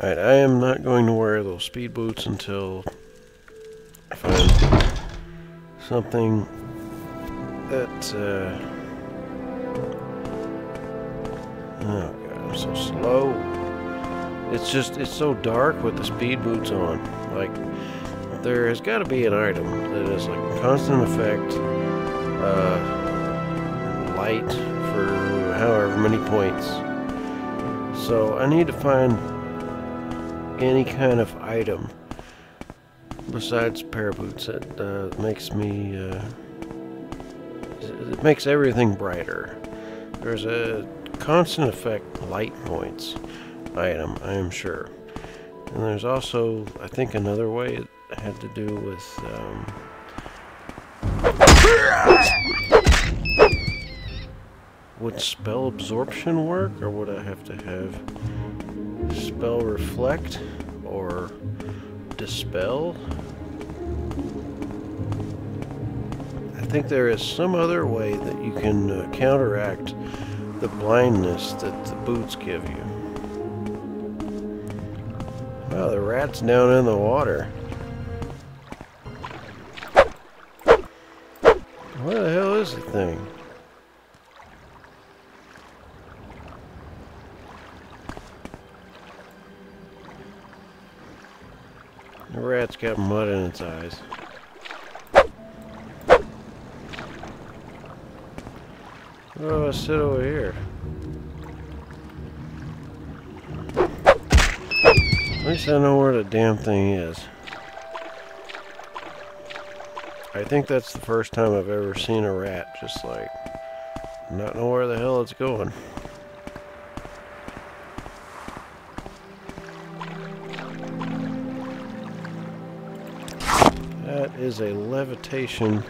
Alright, I am not going to wear those speed boots until I find something that, uh... Oh god, I'm so slow. It's just, it's so dark with the speed boots on. Like, there has got to be an item that is like constant effect, uh, light for however many points. So I need to find any kind of item besides pair of boots that uh, makes me uh, it makes everything brighter. There's a constant effect light points item, I am sure. And there's also, I think, another way it had to do with. Um, would spell absorption work, or would I have to have spell reflect or dispel? I think there is some other way that you can uh, counteract the blindness that the boots give you. Oh, the rat's down in the water. Got mud in its eyes. Oh, sit over here. At least I know where the damn thing is. I think that's the first time I've ever seen a rat just like not know where the hell it's going. Is a levitation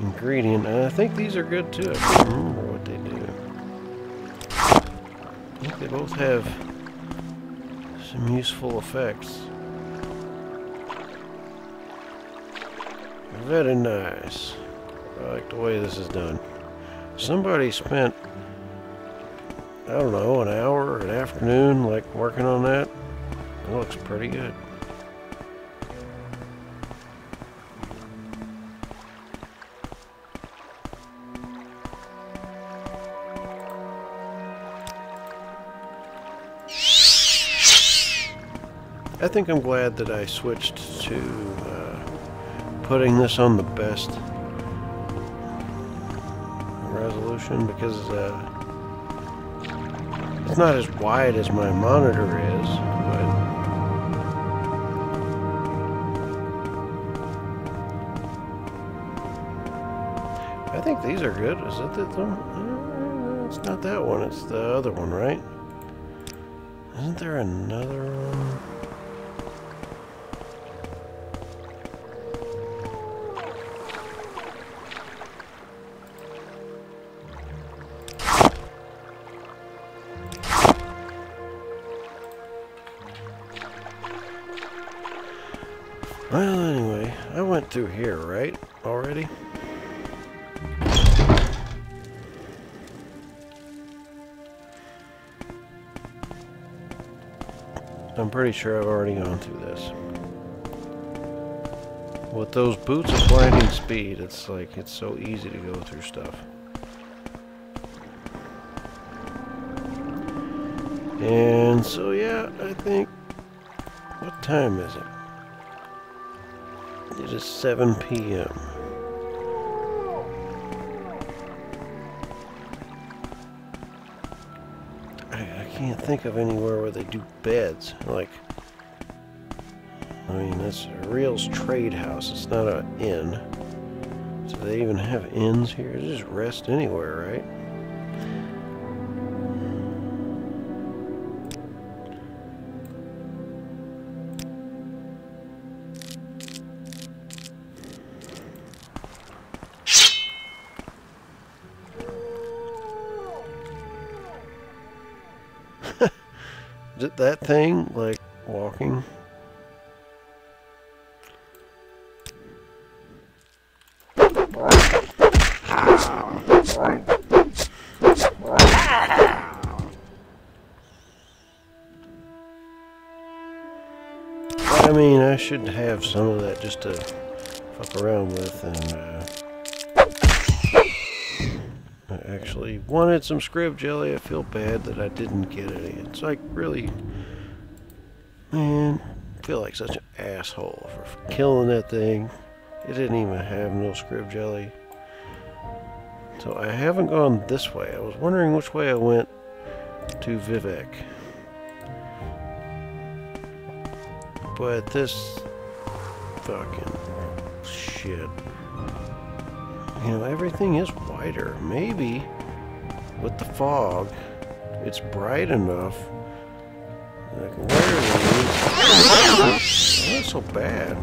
ingredient, and I think these are good too. I can't remember what they do. I think they both have some useful effects. Very nice. I like the way this is done. Somebody spent, I don't know, an hour or an afternoon like working on that. It looks pretty good. I think I'm glad that I switched to uh, putting this on the best resolution because uh, it's not as wide as my monitor is, I think these are good. Is it that one? Uh, It's not that one. It's the other one, right? Isn't there another one? Well, anyway, I went through here, right? Already? I'm pretty sure I've already gone through this. With those boots of blinding speed, it's like, it's so easy to go through stuff. And so, yeah, I think, what time is it? It is 7 p.m. I, I can't think of anywhere where they do beds. Like, I mean, that's Arrille's Trade House. It's not an inn. So they even have inns here. Just rest anywhere, right? Is it that thing, like, walking? I mean, I should have some of that just to fuck around with and uh, actually wanted some scrib jelly. I feel bad that I didn't get any. It's like really, man, I feel like such an asshole for killing that thing. It didn't even have no scrib jelly. So I haven't gone this way. I was wondering which way I went to Vivec. But this fucking shit. You know, everything is wider. Maybe with the fog, it's bright enough that I can wear. Not so bad.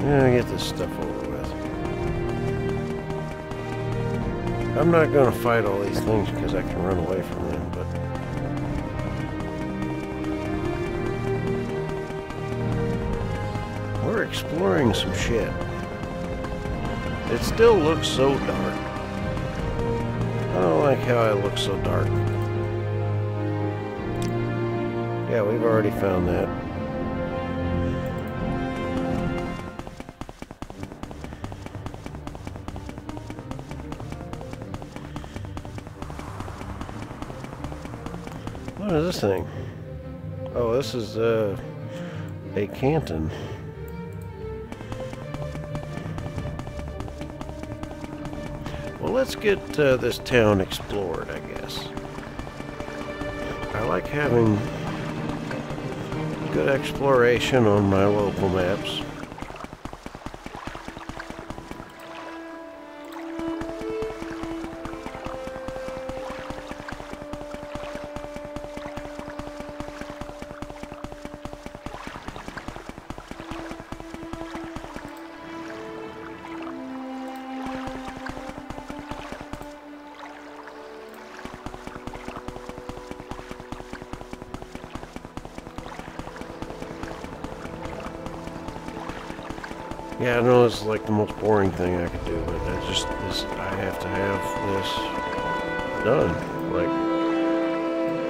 Yeah, get this stuff over with. I'm not going to fight all these things because I can run away from them, but... We're exploring some shit. It still looks so dark. I don't like how I look so dark. Yeah, we've already found that. What is this thing? Oh, this is uh, a canton. Let's get uh, this town explored, I guess. I like having good exploration on my local maps. Yeah, I know it's like the most boring thing I could do, but I just this I have to have this done. Like,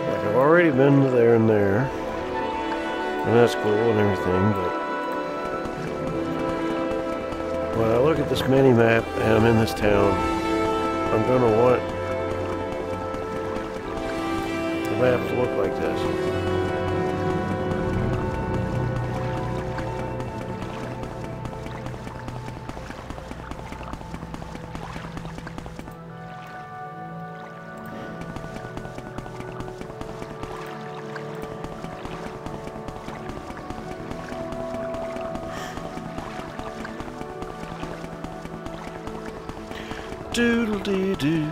like I've already been there and there, and that's cool and everything. But when I look at this mini map and I'm in this town, I'm gonna want the map to look like this. Doodle dee doo.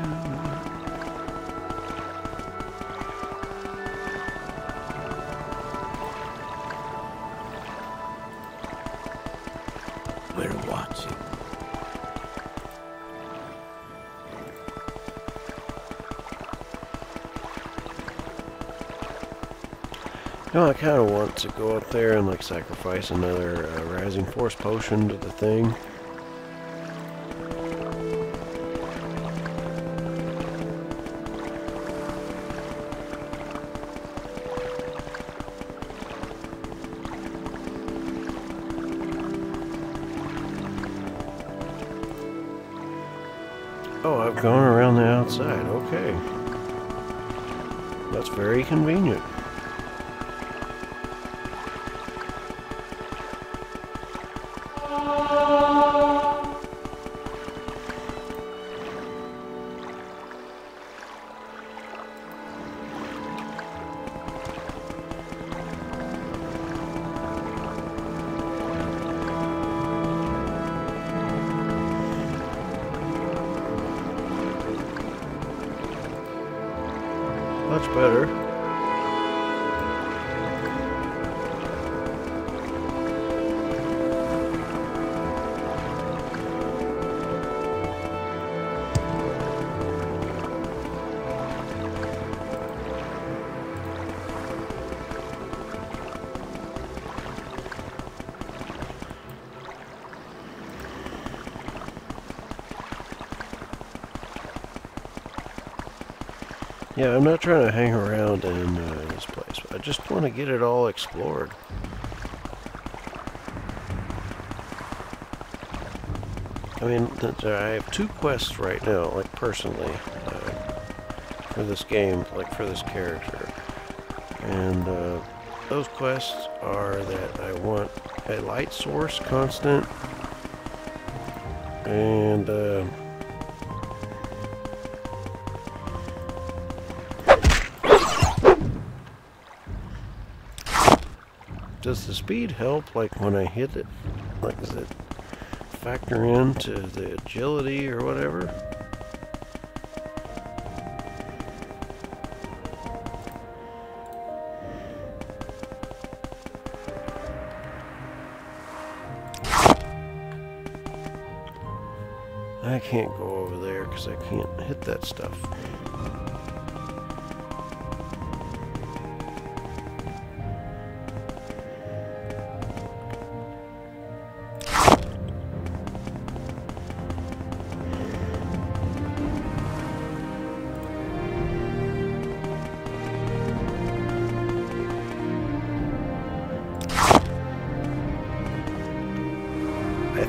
We're watching. You know, I kind of want to go up there and like sacrifice another uh, rising force potion to the thing. Oh, I've gone around the outside. Okay. That's very convenient. Yeah, I'm not trying to hang around in uh, this place. I just want to get it all explored. I mean, I have two quests right now, like personally, uh, for this game, like for this character. And uh, those quests are that I want a light source constant and uh, does the speed help like when I hit it like does it factor into the agility or whatever I can't go over there because I can't hit that stuff.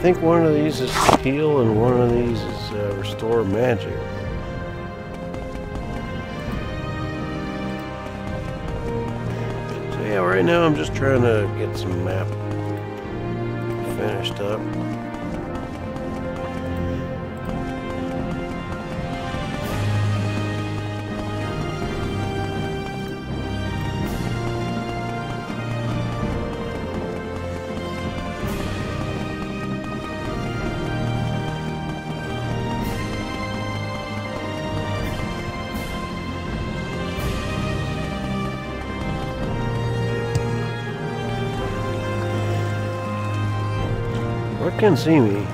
Think one of these is heal and one of these is uh, restore magic. So yeah, right now I'm just trying to get some map finished up. Can see me?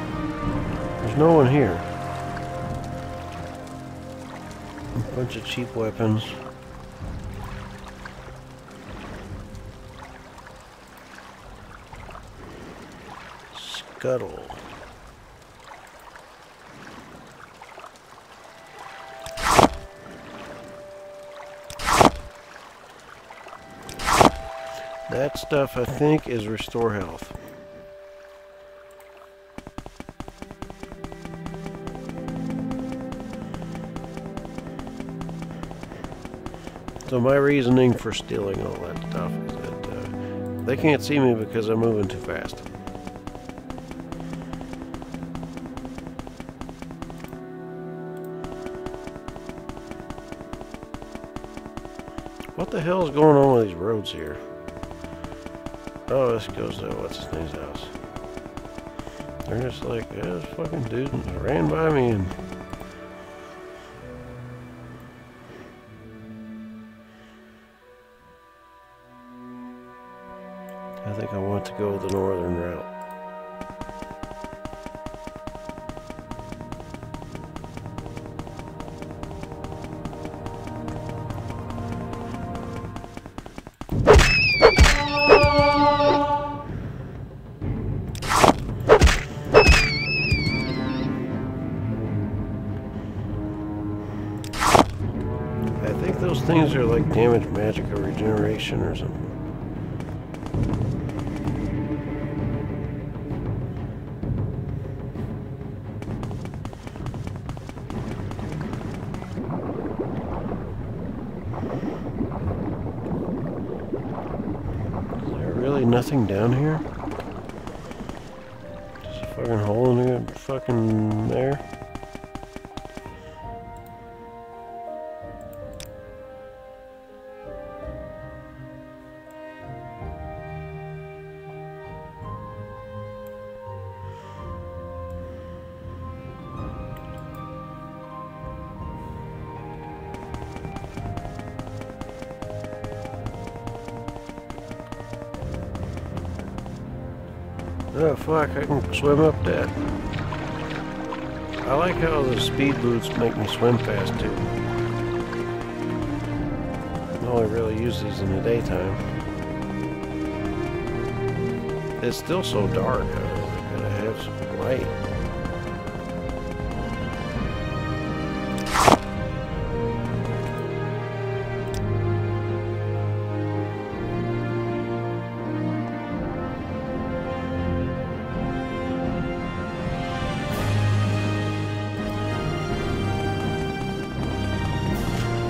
There's no one here. Bunch of cheap weapons. Scuttle. That stuff, I think, is restore health. So my reasoning for stealing all that stuff is that uh, they can't see me because I'm moving too fast. What the hell is going on with these roads here? Oh, this goes to what's his name's house. They're just like, yeah, this fucking dude ran by me and northern. I think those things are like damage magic or regeneration or something. Nothing down here? Oh fuck, I can swim up that. I like how the speed boots make me swim fast too. I only really use these in the daytime. It's still so dark, I gotta have some light.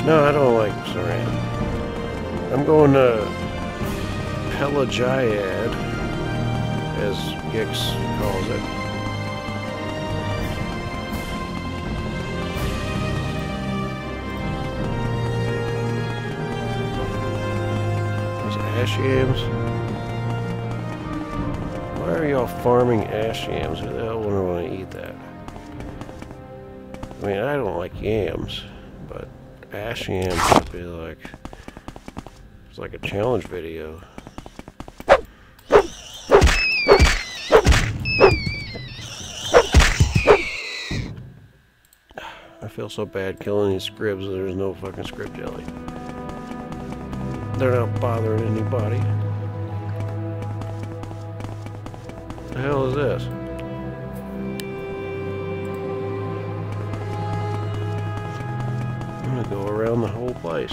No, I don't like Saran. I'm going to Pelagiad, as Gix calls it. Ash yams. Why are y'all farming ash yams? Who the hell would want to eat that? I mean, I don't like yams, but ash would be like, it's like a challenge video. I feel so bad killing these scribs there's no fucking scrib jelly. They're not bothering anybody. The hell is this? Go around the whole place.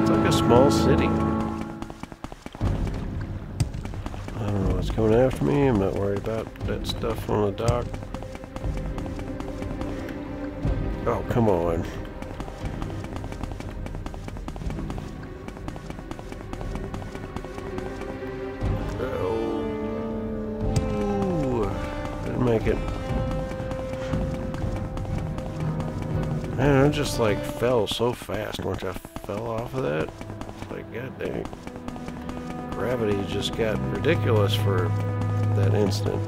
It's like a small city. I don't know what's coming after me. I'm not worried about that stuff on the dock. Oh, come on. Man, I just like fell so fast once I fell off of that. Like, god dang. Gravity just got ridiculous for that instant.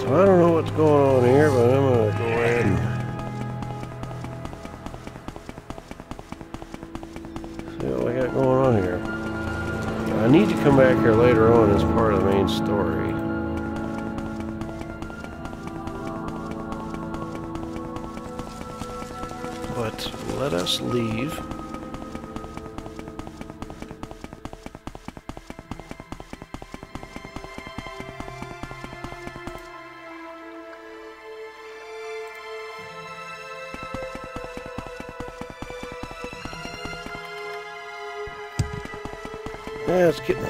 So I don't know what's going on here, but I'm come back here later on as part of the main story. But let us leave.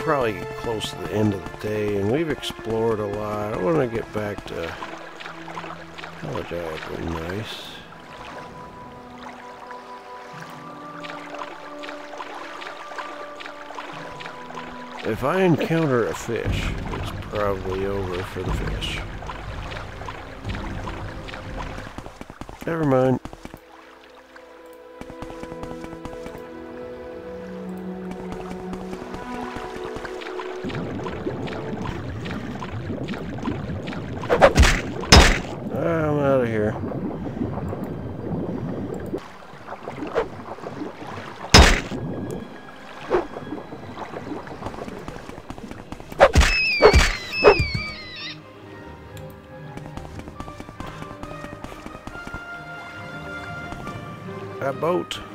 Probably close to the end of the day, and we've explored a lot. I want to get back to be nice. If I encounter a fish, it's probably over for the fish. Never mind. Boat.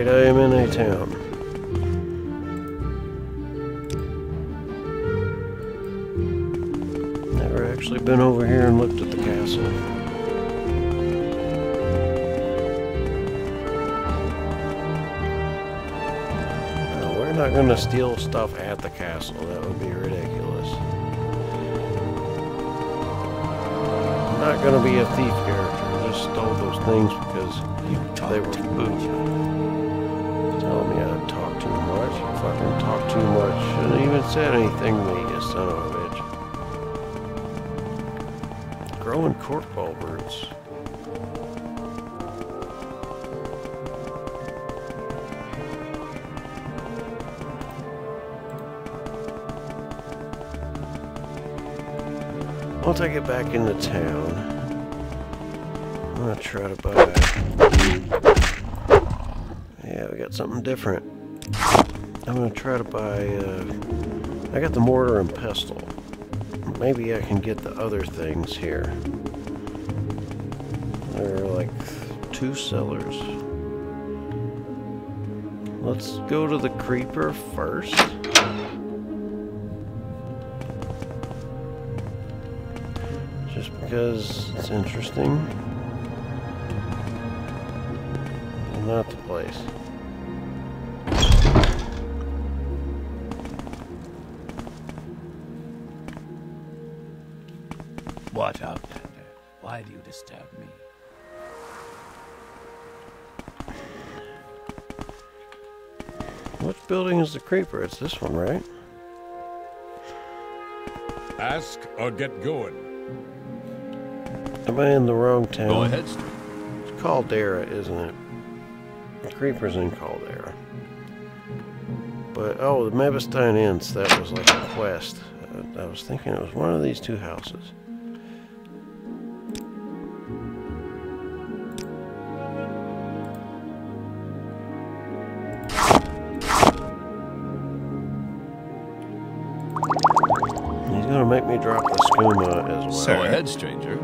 Alright, I am in a town. Never actually been over here and looked at the castle. No, we're not going to steal stuff at the castle. That would be ridiculous. I'm not going to be a thief character. I just stole those things because they were food. Tell me I talk too much. Fucking talk too much. Shouldn't even said anything to me, you son of a bitch. Growing corkball birds. Once I get back into town, I'm gonna try to buy got something different. I'm gonna try to buy, uh, I got the mortar and pestle. Maybe I can get the other things here. There are like two sellers. Let's go to the creeper first. Just because it's interesting. Not the place. Which is the creeper? It's this one, right? Ask or get going. Am I in the wrong town? Go ahead, It's Caldera, isn't it? The creeper's in Caldera. But, oh, the Mebestian Ence, that was like a quest. Uh, I was thinking it was one of these two houses. Stranger.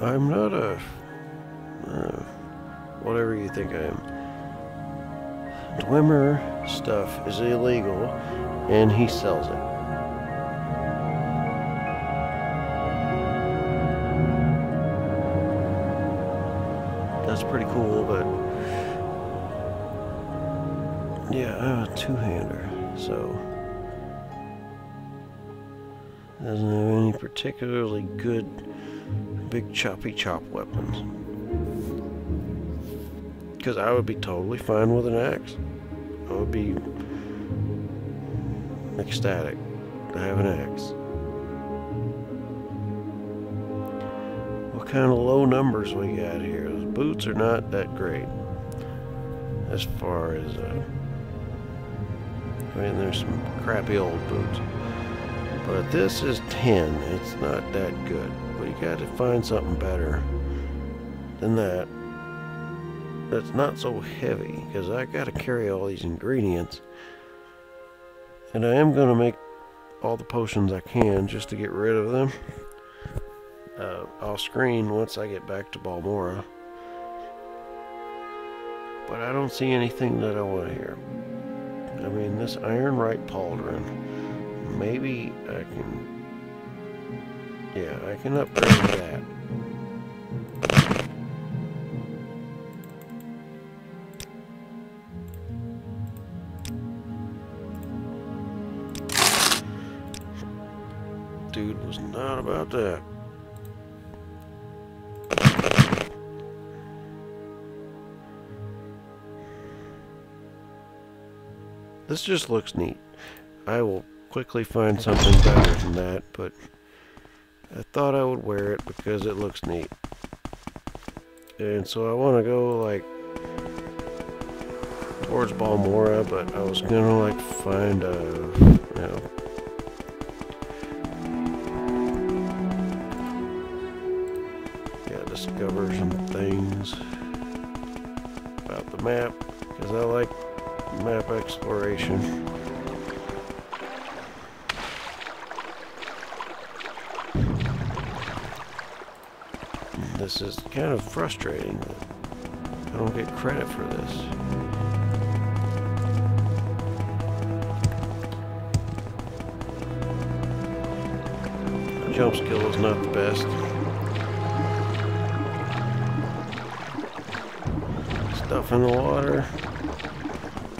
I'm not a. Uh, whatever you think I am. Dwemer stuff is illegal, and he sells it. That's pretty cool, but. Yeah, I'm a two hander, so. Doesn't have any particularly good big choppy chop weapons. Because I would be totally fine with an axe. I would be ecstatic to have an axe. What kind of low numbers we got here? Those boots are not that great. As far as, uh, I mean, there's some crappy old boots. But this is 10. It's not that good. But you got to find something better than that. That's not so heavy because I got to carry all these ingredients. And I am going to make all the potions I can just to get rid of them. Uh, I'll screen once I get back to Balmora. But I don't see anything that I want here. I mean, this iron right pauldron. Maybe I can. Yeah, I can upgrade that. Dude was not about that. This just looks neat. I will quickly find something better than that, but I thought I would wear it because it looks neat. And so I want to go like towards Balmora, but I was gonna like find a, you know, discover some things about the map because I like map exploration. This is kind of frustrating I don't get credit for this. Jump skill is not the best. Stuff in the water.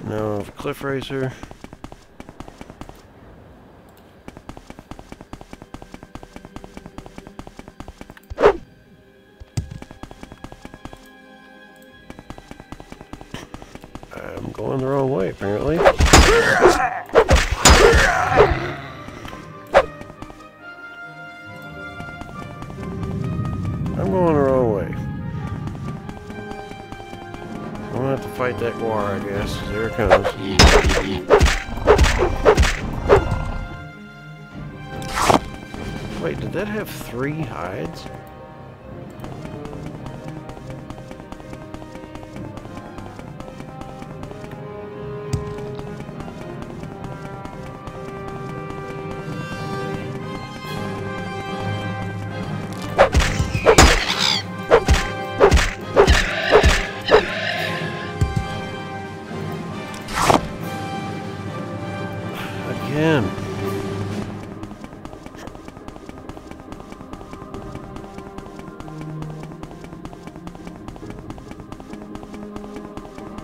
No, cliff racer. I'm going the wrong way. I'm gonna have to fight that guar, I guess. There it comes. Wait, did that have three hides?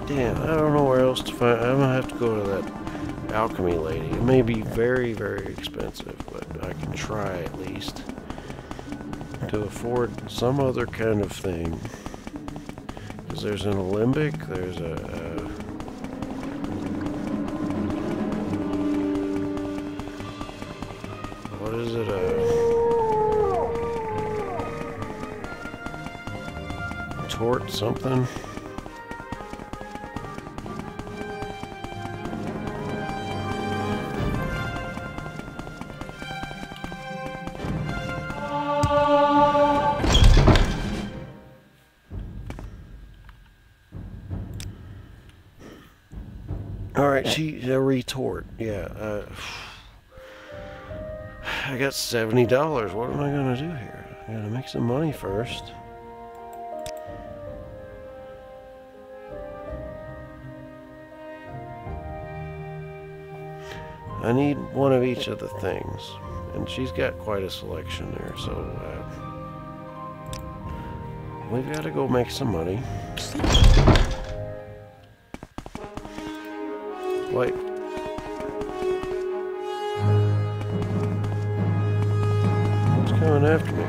Damn, I don't know where else to find. I'm gonna have to go to that alchemy lady. It may be very, very expensive, but I can try at least to afford some other kind of thing. Because there's an alembic, there's a, a what is it? Uh, a tort something? I got seventy dollars. What am I gonna do here? I gotta make some money first. I need one of each of the things, and she's got quite a selection there. So uh, we've got to go make some money. Wait. Coming after me?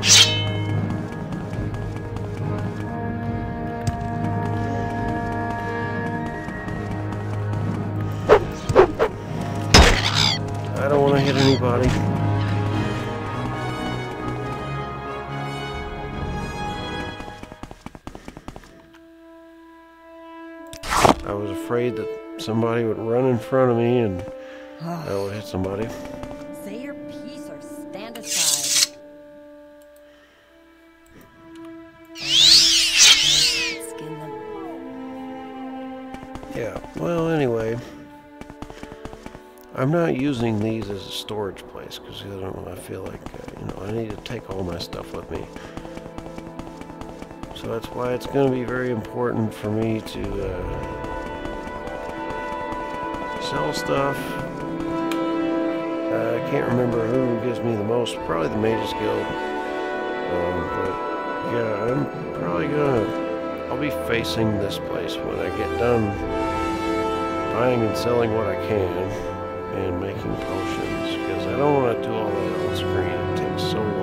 I don't want to hit anybody. I was afraid that somebody would run in front of me and I would hit somebody. I'm not using these as a storage place because I don't. I feel like uh, you know I need to take all my stuff with me. So that's why it's going to be very important for me to uh, sell stuff. Uh, I can't remember who gives me the most. Probably the Mages Guild. Um, but yeah, I'm probably gonna. I'll be facing this place when I get done buying and selling what I can and making potions because I don't want to do all that on screen. It takes so long.